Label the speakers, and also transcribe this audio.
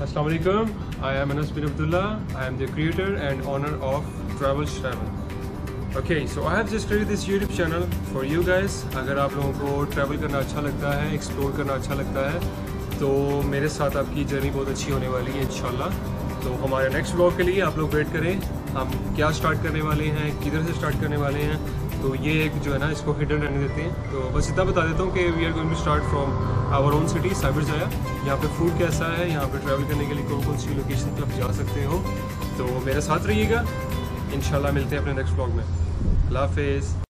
Speaker 1: Assalamualaikum. I am Anas bin Abdullah. I am the creator and owner of Travel Travel. Okay, so I have just created this YouTube channel for you guys. अगर आप लोगों को travel करना अच्छा लगता है explore करना अच्छा लगता है तो मेरे साथ आपकी जर्नी बहुत अच्छी होने वाली है इंशाल्लाह तो हमारे नेक्स्ट ब्लॉग के लिए आप लोग वेट करें हम क्या स्टार्ट करने वाले हैं किधर से स्टार्ट करने वाले हैं तो ये एक जो है ना, इसको हिडन रहने देते हैं। तो बस इतना बता देता हूँ कि we are going to start from our own city cyber जाया यहाँ पे फ़ूड कैसा है, यहाँ पे ट्रैवल करने के लिए कौन कौन सी लोकेशन पर आप जा सकते हो। तो मेरे साथ रहिएगा। इन मिलते हैं अपने नेक्स्ट ब्लॉग में। अल्लाह हाफिज़।